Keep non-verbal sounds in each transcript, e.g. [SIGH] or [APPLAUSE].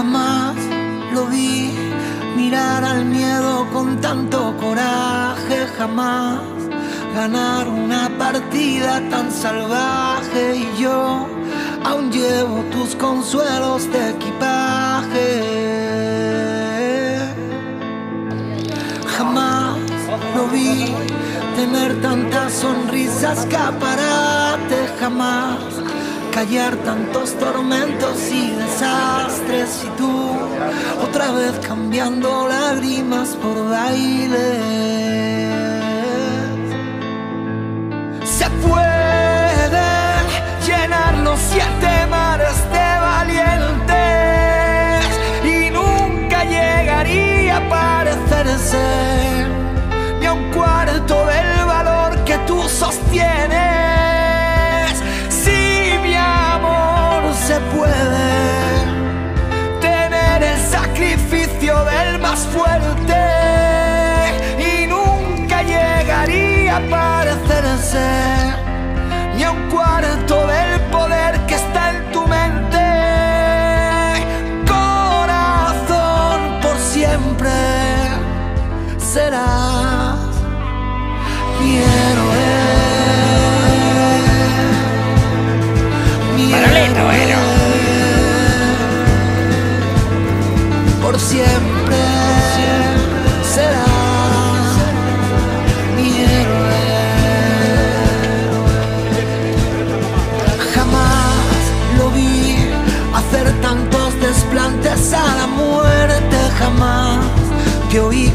Jamás lo vi mirar al miedo con tanto coraje, jamás ganar una partida tan salvaje. Y yo aún llevo tus consuelos de equipaje. Jamás lo vi tener tantas sonrisas caparate, jamás callar tantos tormentos y desastres y tú otra vez cambiando lágrimas por baile. Se pueden parecerse ni un cuarto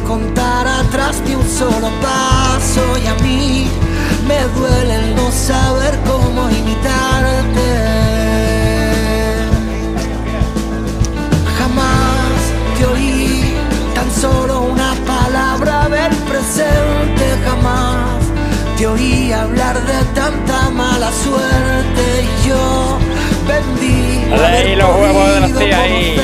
contar atrás ni un solo paso y a mí me duele el no saber cómo imitarte. Jamás te oí tan solo una palabra del presente, jamás te oí hablar de tanta mala suerte y yo vendí. Dale ahí los huevos de la tía ahí.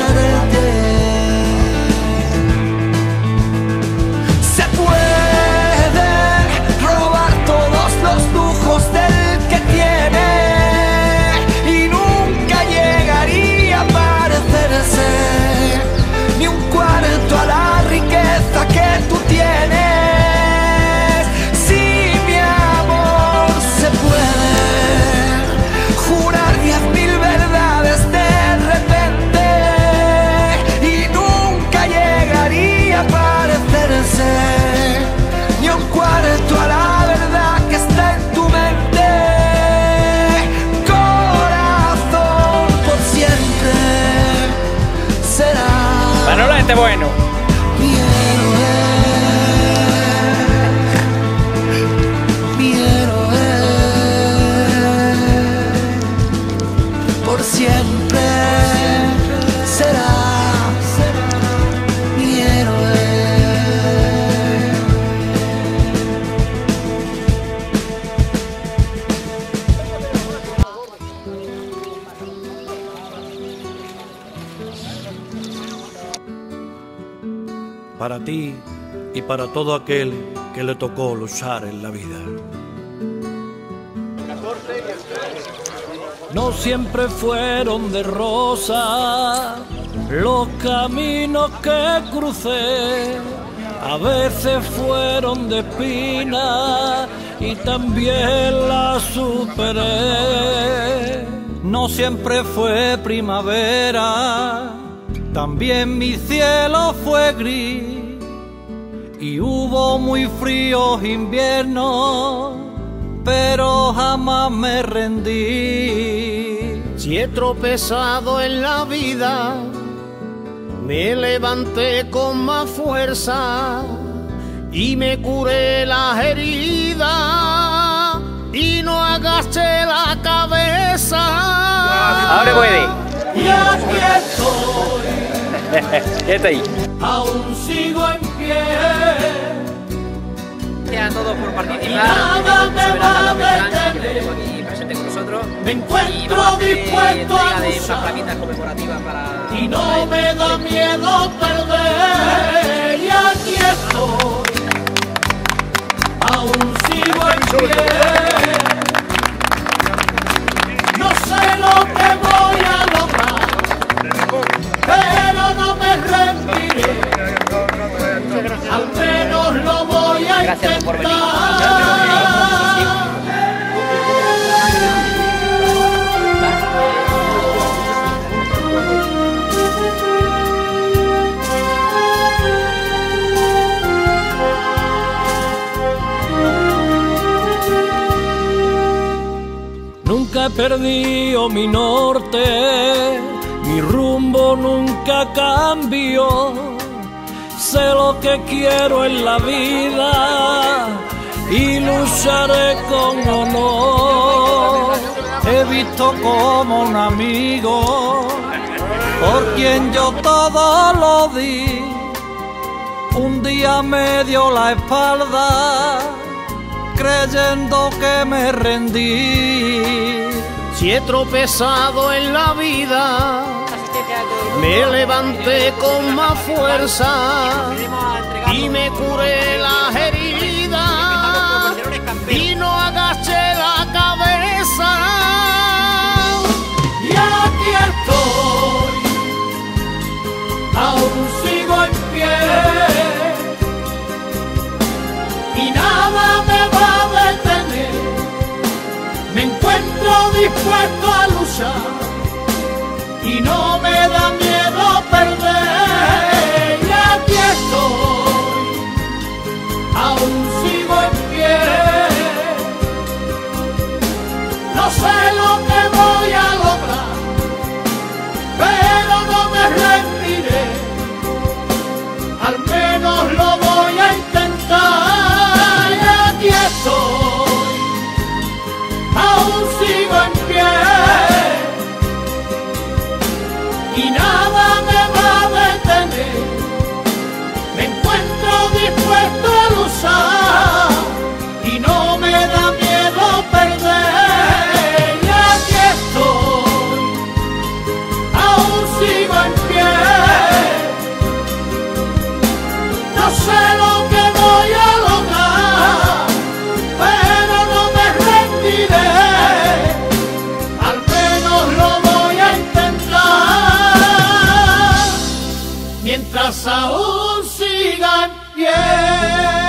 Este bueno. Por siempre será para ti y para todo aquel que le tocó luchar en la vida. No siempre fueron de rosa los caminos que crucé, a veces fueron de espina y también la superé. No siempre fue primavera, también mi cielo fue gris y hubo muy fríos inviernos, pero jamás me rendí. Si he tropezado en la vida, me levanté con más fuerza y me curé las heridas y no agaché la cabeza. Ahora puede. Y aquí estoy, [LAUGHS] Ya está ahí. aún sigo en. Gracias a todos por Y participar. nada me va a Homenaje que detener. tenemos aquí presente con nosotros. Me Y encuentro hacer dispuesto a de unas plaquitas conmemorativas para. Y no me da miedo perder. Y aquí estoy, aún sigo en pie. No sé lo que voy Nunca he perdido mi norte, mi rumbo nunca cambió. Sé lo que quiero en la vida y lucharé con honor. He visto como un amigo por quien yo todo lo di. Un día me dio la espalda creyendo que me rendí. Si he tropezado en la vida, me levanté con más fuerza y me curé las heridas mientras aún sigan bien.